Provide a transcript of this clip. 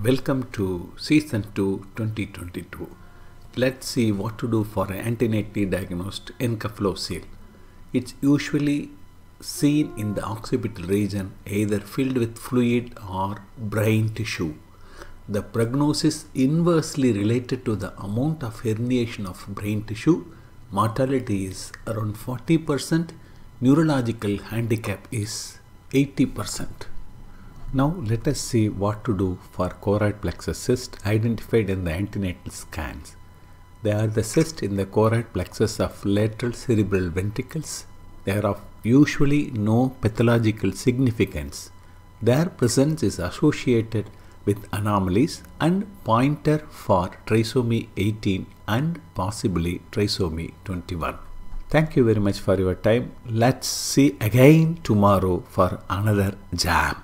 Welcome to Season 2 2022. Let's see what to do for an antenatally diagnosed encephalocele. It's usually seen in the occipital region, either filled with fluid or brain tissue. The prognosis inversely related to the amount of herniation of brain tissue. Mortality is around 40%. Neurological handicap is 80%. Now let us see what to do for choroid plexus cyst identified in the antenatal scans. They are the cyst in the choroid plexus of lateral cerebral ventricles. They are of usually no pathological significance. Their presence is associated with anomalies and pointer for trisomy 18 and possibly trisomy 21. Thank you very much for your time. Let's see again tomorrow for another jam.